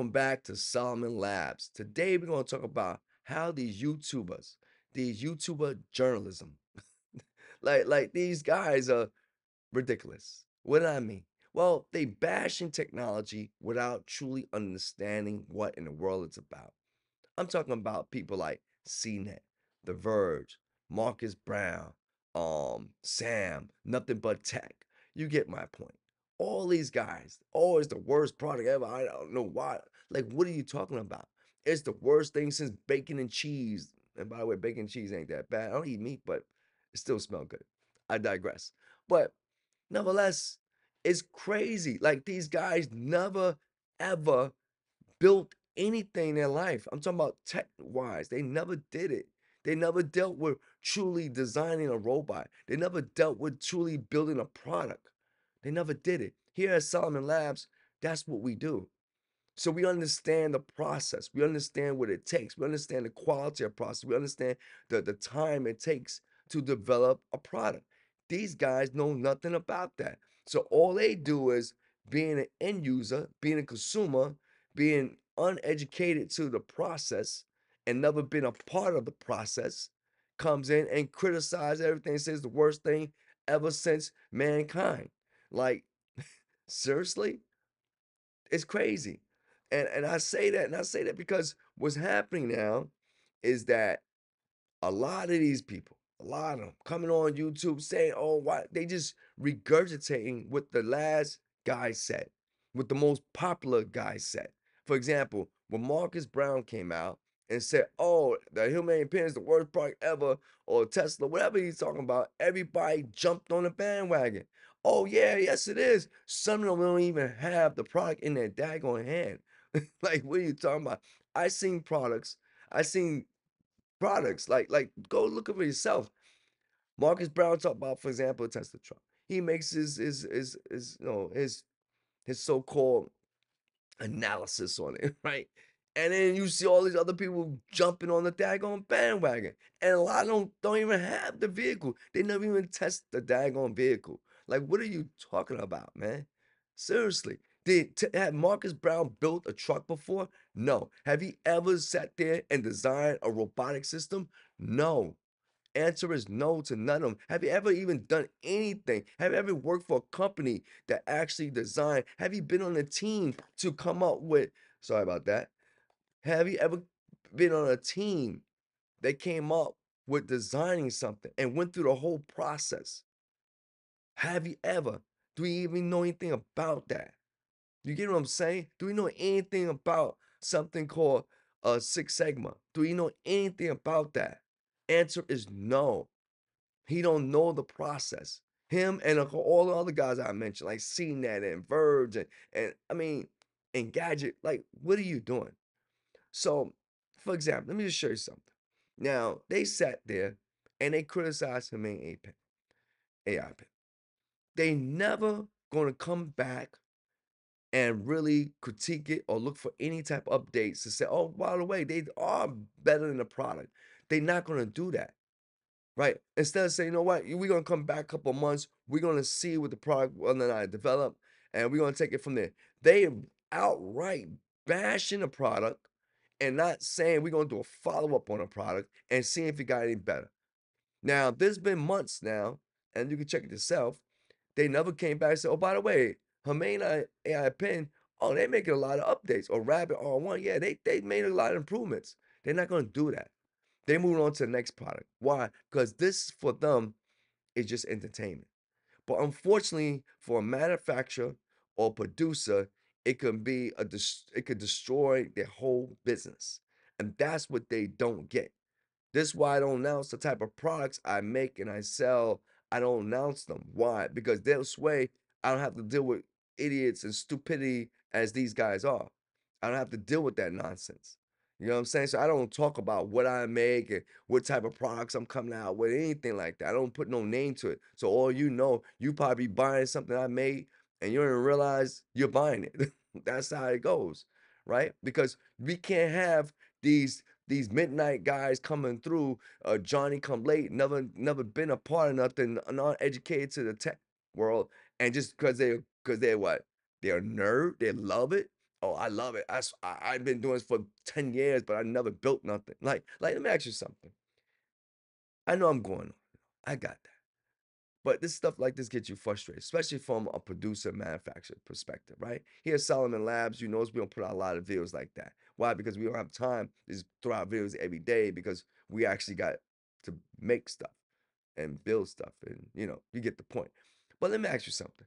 Welcome back to Solomon Labs. Today we're going to talk about how these YouTubers, these YouTuber journalism, like like these guys are ridiculous. What do I mean? Well, they bashing technology without truly understanding what in the world it's about. I'm talking about people like CNET, The Verge, Marcus Brown, um, Sam, Nothing But Tech. You get my point all these guys, it's the worst product ever. I don't know why. Like, what are you talking about? It's the worst thing since bacon and cheese. And by the way, bacon and cheese ain't that bad. I don't eat meat, but it still smells good. I digress. But nevertheless, it's crazy. Like these guys never ever built anything in their life. I'm talking about tech wise. They never did it. They never dealt with truly designing a robot. They never dealt with truly building a product. They never did it. Here at Solomon Labs, that's what we do. So we understand the process. We understand what it takes. We understand the quality of process. We understand the, the time it takes to develop a product. These guys know nothing about that. So all they do is being an end user, being a consumer, being uneducated to the process and never been a part of the process, comes in and criticize everything, says the worst thing ever since mankind. Like, seriously? It's crazy. And and I say that, and I say that because what's happening now is that a lot of these people, a lot of them coming on YouTube saying, oh, why they just regurgitating what the last guy said, what the most popular guy said. For example, when Marcus Brown came out and said, oh, the Humane pin is the worst product ever, or Tesla, whatever he's talking about, everybody jumped on the bandwagon. Oh, yeah, yes, it is. Some of them don't even have the product in their daggone hand. like, what are you talking about? I seen products. I seen products. Like, like, go look at for yourself. Marcus Brown talked about, for example, Tesla truck. He makes his his his, his you know his his so-called analysis on it, right? And then you see all these other people jumping on the daggone bandwagon. And a lot of them don't even have the vehicle. They never even test the daggone vehicle. Like, what are you talking about, man? Seriously. Did t- had Marcus Brown built a truck before? No. Have he ever sat there and designed a robotic system? No. Answer is no to none of them. Have you ever even done anything? Have you ever worked for a company that actually designed? Have you been on a team to come up with? Sorry about that. Have you ever been on a team that came up with designing something and went through the whole process? Have you ever? Do you even know anything about that? You get what I'm saying? Do we know anything about something called uh, Six Sigma? Do we know anything about that? Answer is no. He don't know the process. Him and all the other guys I mentioned, like CNET and Verge and, and I mean, and Engadget, like, what are you doing? So, for example, let me just show you something. Now, they sat there and they criticized Humane A pin, AI they never gonna come back and really critique it or look for any type of updates to say, oh, by the way, they are better than the product. They're not gonna do that. Right? Instead of saying, you know what, we're gonna come back a couple months, we're gonna see what the product not I develop, and we're gonna take it from there. They outright bashing the product and not saying we're gonna do a follow-up on a product and see if it got any better. Now, there's been months now, and you can check it yourself they never came back and said, oh, by the way, Humane uh, AI Pin, oh, they making a lot of updates. Or Rabbit R1, yeah, they, they made a lot of improvements. They're not going to do that. They move on to the next product. Why? Because this, for them, is just entertainment. But unfortunately, for a manufacturer or producer, it can be a it could destroy their whole business. And that's what they don't get. This is why I don't announce the type of products I make and I sell I don't announce them. Why? Because this way I don't have to deal with idiots and stupidity as these guys are. I don't have to deal with that nonsense. You know what I'm saying? So I don't talk about what I make and what type of products I'm coming out with, anything like that. I don't put no name to it. So all you know, you probably buying something I made and you don't even realize you're buying it. That's how it goes, right? Because we can't have these these midnight guys coming through, uh, Johnny come late, never never been a part of nothing, not educated to the tech world, and just because they because they're what they're a nerd, they love it, "Oh, I love it. I, I have been doing this for 10 years, but I never built nothing." Like like, let me ask you something. I know I'm going. I got that. But this stuff like this gets you frustrated, especially from a producer manufacturer perspective, right? Here Solomon Labs, you notice we don't put out a lot of videos like that. Why? Because we don't have time to just throw out videos every day because we actually got to make stuff and build stuff and you know, you get the point. But let me ask you something.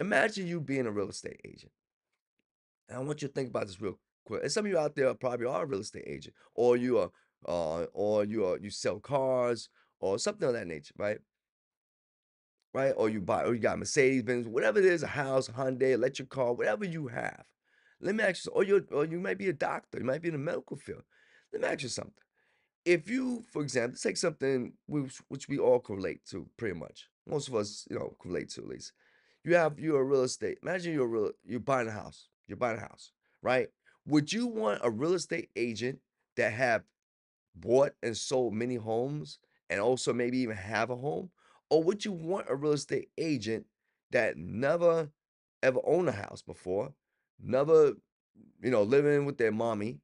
Imagine you being a real estate agent. And I want you to think about this real quick. And some of you out there probably are a real estate agent, or you are, uh, or you are you sell cars or something of that nature, right? Right? Or you buy, or you got Mercedes Benz, whatever it is, a house, a Hyundai, electric car, whatever you have. Let me ask you, or you, or you might be a doctor, you might be in the medical field. Let me ask you something. If you, for example, take something which, which we all correlate to, pretty much. Most of us, you know, relate to at least. You have you're a real estate. Imagine you're real, you're buying a house. You're buying a house, right? Would you want a real estate agent that have bought and sold many homes and also maybe even have a home? Or would you want a real estate agent that never ever owned a house before, never, you know, living with their mommy,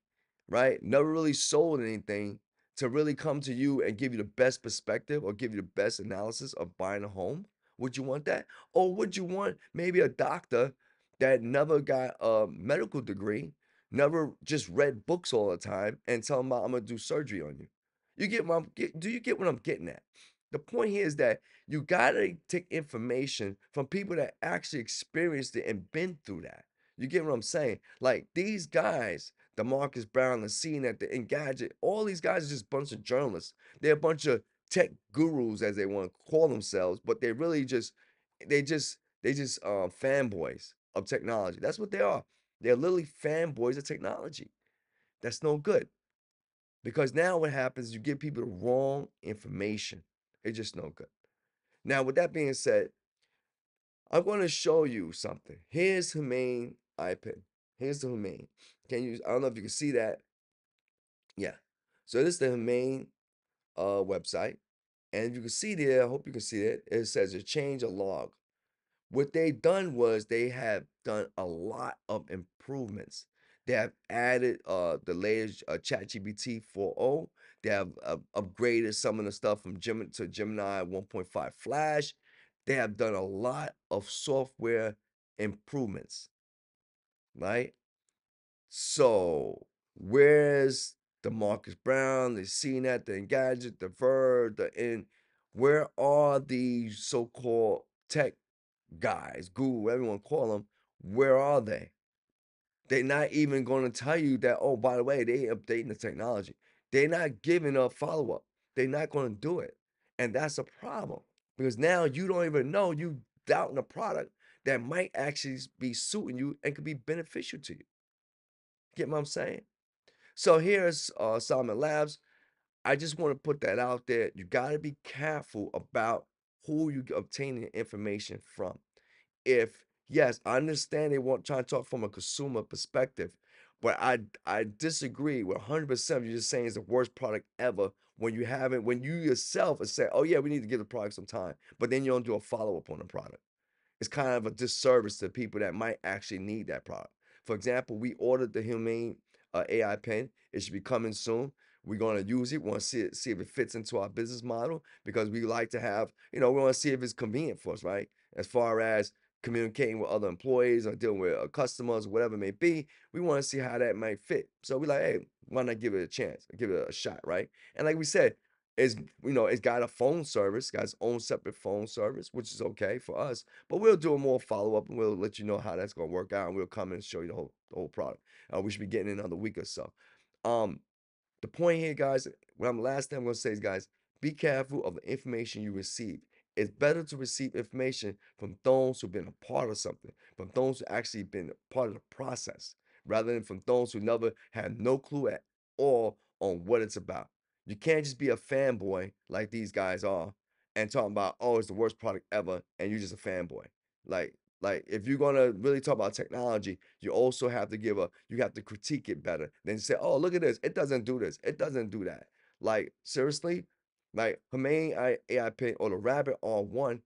right? Never really sold anything to really come to you and give you the best perspective or give you the best analysis of buying a home? Would you want that? Or would you want maybe a doctor that never got a medical degree, never just read books all the time and tell them I'm gonna do surgery on you. You get what I'm get, do you get what I'm getting at? The point here is that you gotta take information from people that actually experienced it and been through that. You get what I'm saying? Like these guys, the Marcus Brown, the CNET, the Engadget, all these guys are just a bunch of journalists. They're a bunch of tech gurus, as they want to call themselves, but they really just they just they just uh, fanboys of technology. That's what they are. They're literally fanboys of technology. That's no good. Because now what happens, you give people the wrong information. It's just no good. Now, with that being said, I'm going to show you something. Here's Humane iPad. Here's the Humane. Can you, I don't know if you can see that. Yeah. So this is the Humane uh, website. And you can see there, I hope you can see it. It says a change a log. What they done was they have done a lot of improvements. They have added uh, the latest uh, ChatGPT 4.0. They have uh, upgraded some of the stuff from Gemini to Gemini 1.5 Flash. They have done a lot of software improvements, right? So, where's the Marcus Brown, the CNET, the Engadget, the Verge, the in Where are these so-called tech guys, Google, everyone call them, where are they? They're not even going to tell you that, oh, by the way, they updating the technology. They're not giving a follow-up. They're not going to do it. And that's a problem because now you don't even know you doubting the product that might actually be suiting you and could be beneficial to you. Get what I'm saying? So here's uh, Solomon Labs. I just want to put that out there. You got to be careful about who you obtaining information from. If yes, I understand they want trying to talk from a consumer perspective, but I I disagree with 100% you're just saying it's the worst product ever when you haven't when you yourself are saying, oh yeah, we need to give the product some time, but then you don't do a follow-up on the product. It's kind of a disservice to people that might actually need that product. For example, we ordered the Humane uh, AI pin. It should be coming soon. We're going to use it. We want to see it, see if it fits into our business model because we like to have, you know, we want to see if it's convenient for us, right? As far as communicating with other employees or dealing with uh, customers, whatever it may be, we want to see how that might fit. So we're like, hey, why not give it a chance, give it a shot, right? And like we said, it's you know it's got a phone service, got its own separate phone service, which is okay for us. But we'll do a more follow up and we'll let you know how that's gonna work out, and we'll come and show you the whole the whole product. Uh, we should be getting in another week or so. Um, the point here, guys, what I'm last thing I'm gonna say is, guys, be careful of the information you receive. It's better to receive information from those who've been a part of something, from those who actually been part of the process, rather than from those who never had no clue at all on what it's about. You can't just be a fanboy like these guys are and talking about, oh, it's the worst product ever, and you're just a fanboy. Like, like if you're gonna really talk about technology, you also have to give a you have to critique it better than say, oh, look at this, it doesn't do this, it doesn't do that. Like, seriously, like Humane AI Pin or the Rabbit R1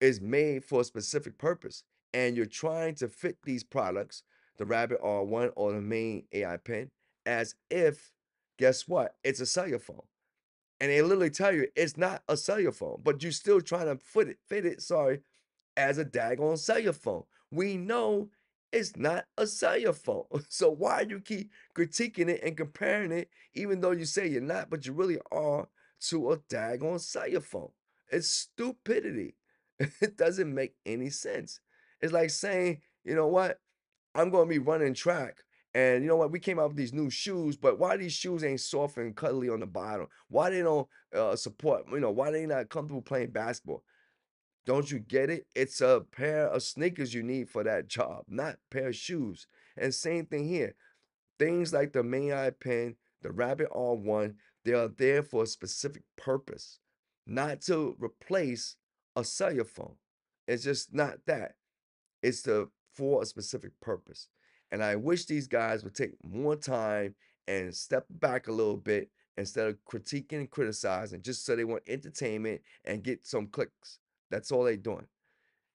is made for a specific purpose. And you're trying to fit these products the Rabbit R1 or the main AI pin as if, guess what? It's a cellular phone. And they literally tell you it's not a cellular phone, but you're still trying to fit it, fit it, sorry, as a daggone cellular phone. We know it's not a cellular phone. So why do you keep critiquing it and comparing it, even though you say you're not, but you really are, to a daggone cellular phone? It's stupidity. It doesn't make any sense. It's like saying, you know what? I'm gonna be running track, and you know what? We came out with these new shoes, but why these shoes ain't soft and cuddly on the bottom? Why they don't uh, support? You know, why they not comfortable playing basketball? Don't you get it? It's a pair of sneakers you need for that job, not pair of shoes. And same thing here. Things like the Main Eye pin, the Rabbit R1, they are there for a specific purpose, not to replace a cellular phone. It's just not that. It's to for a specific purpose. And I wish these guys would take more time and step back a little bit instead of critiquing and criticizing just so they want entertainment and get some clicks. That's all they're doing.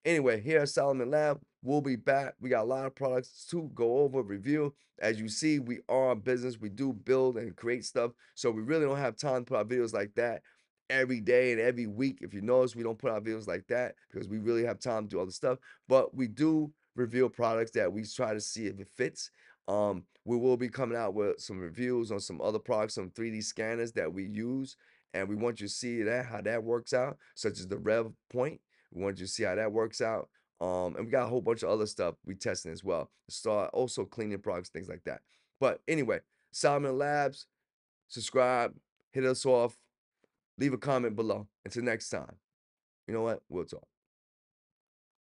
Anyway, here at Solomon Lab, we'll be back. We got a lot of products to go over, review. As you see, we are a business. We do build and create stuff. So we really don't have time to put out videos like that every day and every week. If you notice, we don't put out videos like that because we really have time to do other stuff. But we do reveal products that we try to see if it fits. Um, we will be coming out with some reviews on some other products, some 3D scanners that we use, and we want you to see that how that works out, such as the Rev Point. We want you to see how that works out. Um, and we got a whole bunch of other stuff we testing as well. Start also cleaning products, things like that. But anyway, Solomon Labs, subscribe, hit us off, leave a comment below. Until next time, you know what? We'll talk.